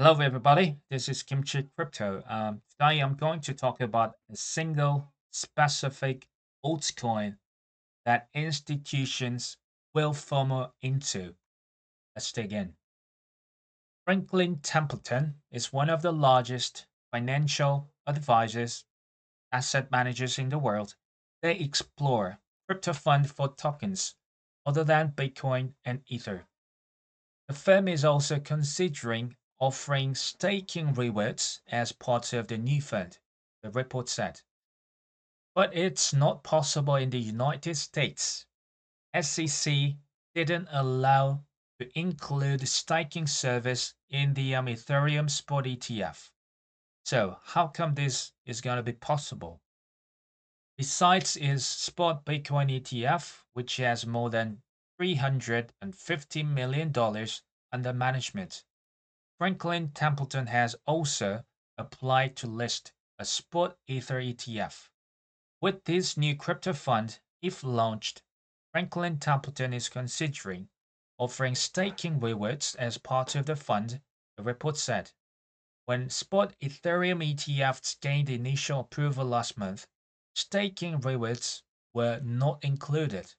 Hello, everybody. This is Kimchi Crypto. Um, today, I'm going to talk about a single specific altcoin that institutions will FOMO into. Let's dig in. Franklin Templeton is one of the largest financial advisors, asset managers in the world. They explore crypto fund for tokens other than Bitcoin and Ether. The firm is also considering offering staking rewards as part of the new fund, the report said. But it's not possible in the United States. SEC didn't allow to include staking service in the um, Ethereum spot ETF. So how come this is going to be possible? Besides its spot Bitcoin ETF, which has more than $350 million under management, Franklin Templeton has also applied to list a spot Ether ETF. With this new crypto fund, if launched, Franklin Templeton is considering offering staking rewards as part of the fund, the report said. When spot Ethereum ETFs gained initial approval last month, staking rewards were not included.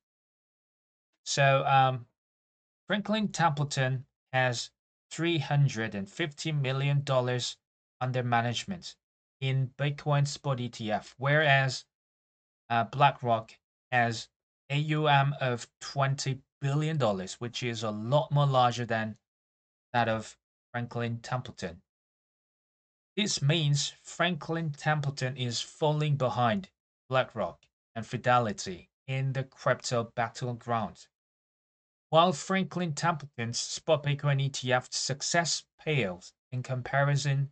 So, um, Franklin Templeton has $350 million under management in Bitcoin spot ETF, whereas uh, BlackRock has AUM of $20 billion, which is a lot more larger than that of Franklin Templeton. This means Franklin Templeton is falling behind BlackRock and Fidelity in the crypto battleground. While Franklin Templeton's spot Bitcoin ETF success pales in comparison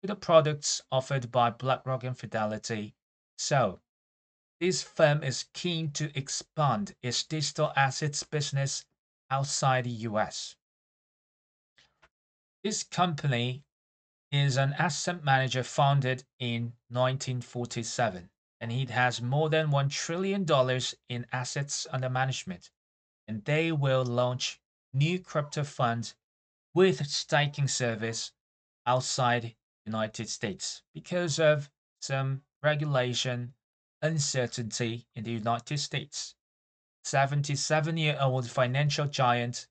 to the products offered by BlackRock and Fidelity, so this firm is keen to expand its digital assets business outside the US. This company is an asset manager founded in 1947 and it has more than $1 trillion in assets under management and they will launch new crypto funds with staking service outside United States because of some regulation uncertainty in the United States. 77-year-old financial giant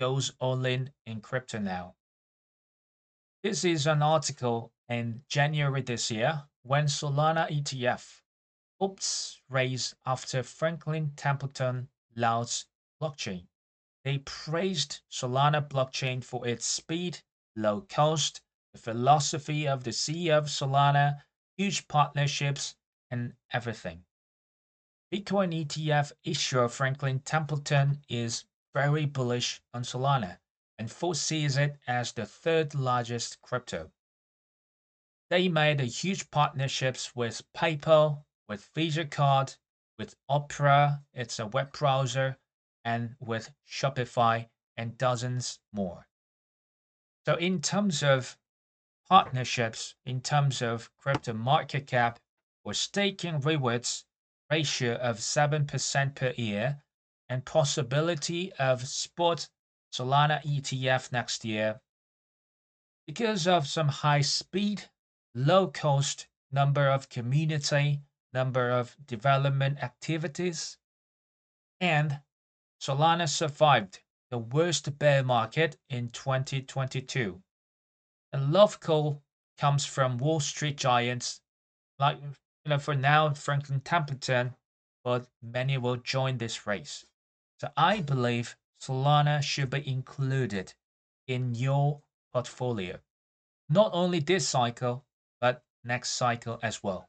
goes all in in crypto now. This is an article in January this year when Solana ETF hopes raise after Franklin Templeton lauds blockchain. They praised Solana blockchain for its speed, low cost, the philosophy of the CEO of Solana, huge partnerships, and everything. Bitcoin ETF issuer Franklin Templeton is very bullish on Solana and foresees it as the third largest crypto. They made huge partnerships with PayPal, with Visa Card, with Opera, it's a web browser, and with Shopify and dozens more. So in terms of partnerships, in terms of crypto market cap or staking rewards ratio of 7% per year and possibility of spot Solana ETF next year, because of some high speed, low cost number of community, number of development activities, and Solana survived the worst bear market in 2022. And love call comes from Wall Street giants like, you know, for now, Franklin Templeton, but many will join this race. So I believe Solana should be included in your portfolio. Not only this cycle, but next cycle as well.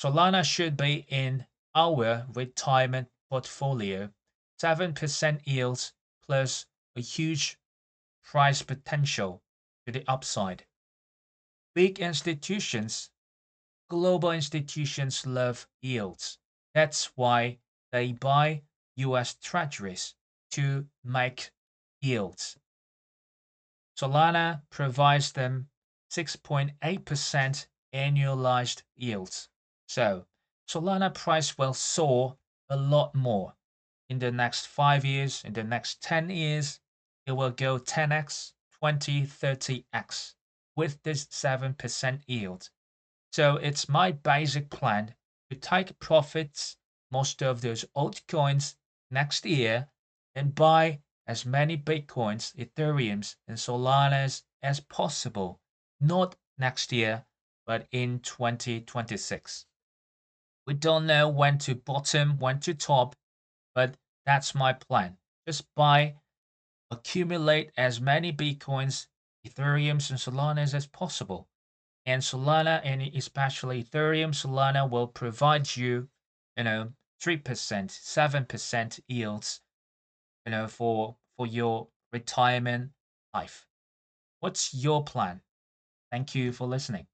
Solana should be in our retirement portfolio 7% yields plus a huge price potential to the upside. Big institutions, global institutions love yields. That's why they buy US treasuries to make yields. Solana provides them 6.8% annualized yields. So Solana price will soar a lot more in the next five years, in the next 10 years, it will go 10x, 20, 30x with this 7% yield. So it's my basic plan to take profits most of those altcoins next year and buy as many Bitcoins, Ethereums, and Solanas as possible. Not next year, but in 2026. We don't know when to bottom, when to top, but that's my plan. Just buy, accumulate as many Bitcoins, Ethereums, and Solanas as possible. And Solana, and especially Ethereum, Solana will provide you, you know, 3%, 7% yields, you know, for, for your retirement life. What's your plan? Thank you for listening.